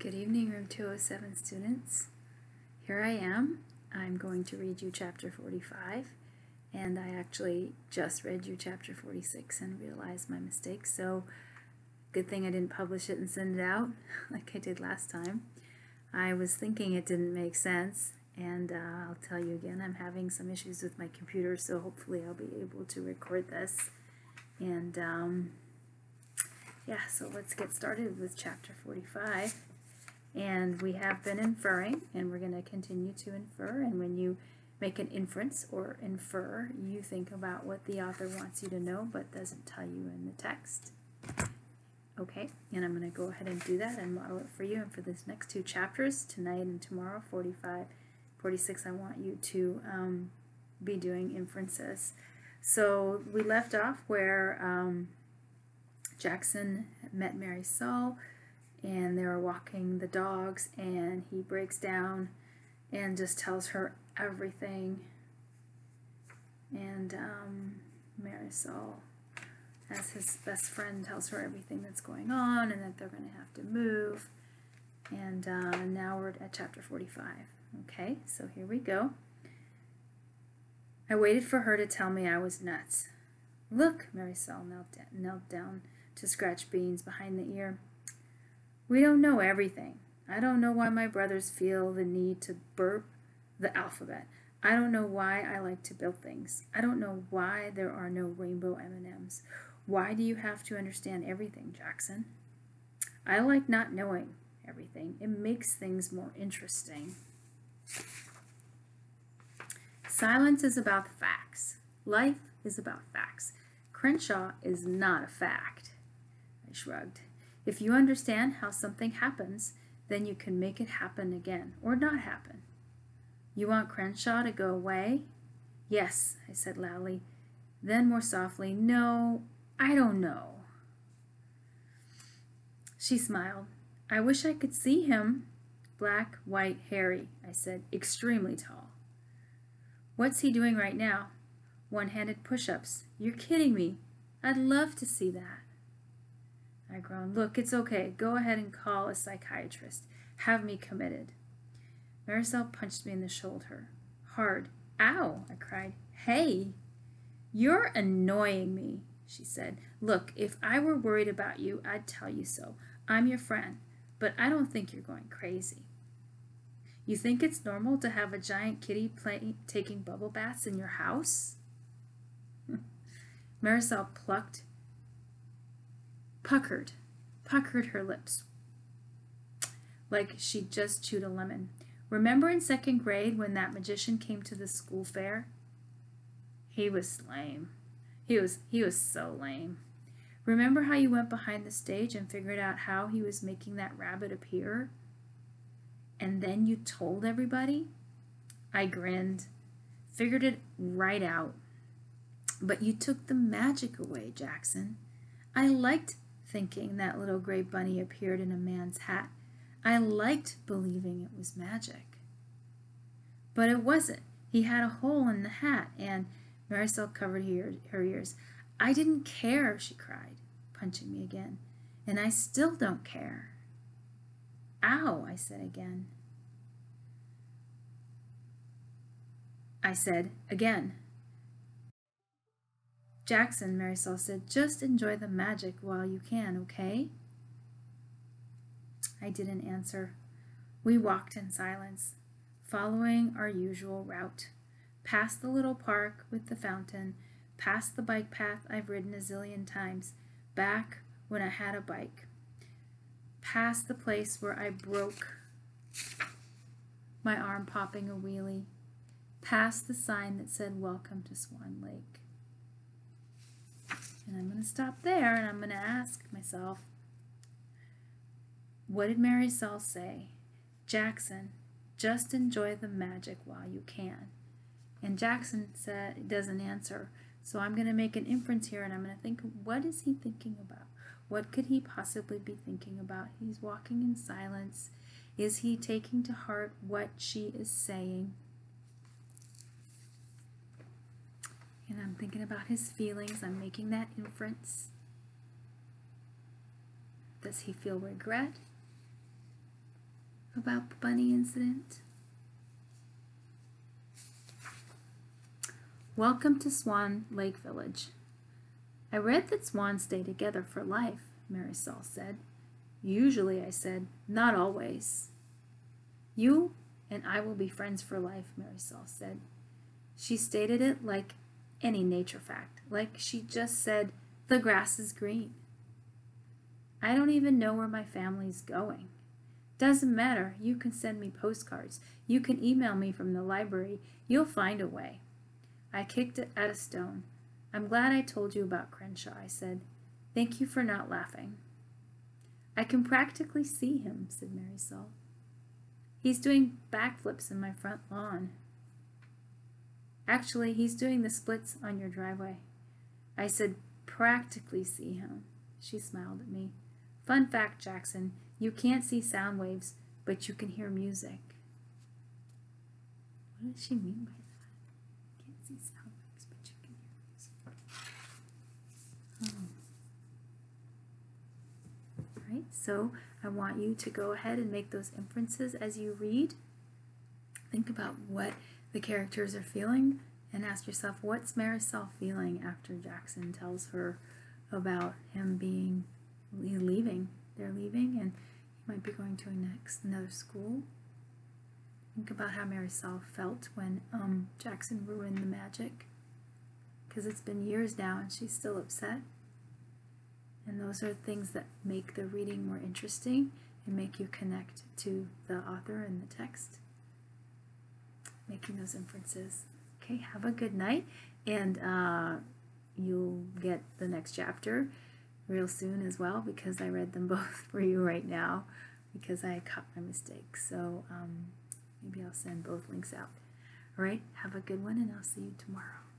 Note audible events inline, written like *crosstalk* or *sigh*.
Good evening, Room 207 students. Here I am. I'm going to read you chapter 45, and I actually just read you chapter 46 and realized my mistake, so good thing I didn't publish it and send it out *laughs* like I did last time. I was thinking it didn't make sense, and uh, I'll tell you again, I'm having some issues with my computer, so hopefully I'll be able to record this. And um, yeah, so let's get started with chapter 45. And we have been inferring, and we're going to continue to infer. And when you make an inference or infer, you think about what the author wants you to know but doesn't tell you in the text. Okay, and I'm going to go ahead and do that and model it for you. And for this next two chapters, tonight and tomorrow, 45, 46, I want you to um, be doing inferences. So we left off where um, Jackson met Marisol and they were walking the dogs and he breaks down and just tells her everything. And um, Marisol as his best friend tells her everything that's going on and that they're going to have to move. And uh, now we're at chapter 45 okay? So here we go. I waited for her to tell me I was nuts. Look Marisol knelt, knelt down to scratch Beans behind the ear we don't know everything. I don't know why my brothers feel the need to burp the alphabet. I don't know why I like to build things. I don't know why there are no rainbow M&Ms. Why do you have to understand everything, Jackson? I like not knowing everything. It makes things more interesting. Silence is about facts. Life is about facts. Crenshaw is not a fact. I shrugged. If you understand how something happens, then you can make it happen again or not happen. You want Crenshaw to go away? Yes, I said loudly. Then more softly, No, I don't know. She smiled. I wish I could see him. Black, white, hairy, I said, extremely tall. What's he doing right now? One-handed push-ups. You're kidding me. I'd love to see that. I. Look, it's okay. Go ahead and call a psychiatrist. Have me committed. Marisol punched me in the shoulder. Hard. Ow, I cried. Hey, you're annoying me, she said. Look, if I were worried about you, I'd tell you so. I'm your friend, but I don't think you're going crazy. You think it's normal to have a giant kitty play, taking bubble baths in your house? *laughs* Marisol plucked puckered, puckered her lips like she'd just chewed a lemon. Remember in second grade when that magician came to the school fair? He was lame. He was he was so lame. Remember how you went behind the stage and figured out how he was making that rabbit appear? And then you told everybody? I grinned. Figured it right out. But you took the magic away, Jackson. I liked thinking that little gray bunny appeared in a man's hat. I liked believing it was magic. But it wasn't. He had a hole in the hat, and Marisol covered her, her ears. I didn't care, she cried, punching me again. And I still don't care. Ow, I said again. I said again. Jackson, Marisol said, just enjoy the magic while you can, okay? I didn't answer. We walked in silence, following our usual route, past the little park with the fountain, past the bike path I've ridden a zillion times, back when I had a bike, past the place where I broke my arm popping a wheelie, past the sign that said, Welcome to Swan Lake. And I'm going to stop there and I'm going to ask myself, what did Marisol say? Jackson, just enjoy the magic while you can. And Jackson said doesn't answer. So I'm going to make an inference here and I'm going to think, what is he thinking about? What could he possibly be thinking about? He's walking in silence. Is he taking to heart what she is saying? And I'm thinking about his feelings. I'm making that inference. Does he feel regret? about the bunny incident? Welcome to Swan Lake Village. I read that swans stay together for life, Marisol said. Usually, I said, not always. You and I will be friends for life, Marisol said. She stated it like any nature fact, like she just said, the grass is green. I don't even know where my family's going. Doesn't matter. You can send me postcards. You can email me from the library. You'll find a way. I kicked it at a stone. I'm glad I told you about Crenshaw, I said. Thank you for not laughing. I can practically see him, said Marisol. He's doing backflips in my front lawn. Actually, he's doing the splits on your driveway. I said, practically see him. She smiled at me. Fun fact, Jackson, you can't see sound waves, but you can hear music. What does she mean by that? Can't see sound waves, but you can hear music. Hmm. Oh. All right, so I want you to go ahead and make those inferences as you read. Think about what the characters are feeling and ask yourself, what's Marisol feeling after Jackson tells her about him being leaving? They're leaving and he might be going to a next another school. Think about how Marisol felt when um, Jackson ruined the magic because it's been years now and she's still upset. And those are things that make the reading more interesting and make you connect to the author and the text. Making those inferences. Okay, have a good night, and uh, you'll get the next chapter real soon as well because I read them *laughs* both for you right now because I caught my mistake. So um, maybe I'll send both links out. All right, have a good one, and I'll see you tomorrow.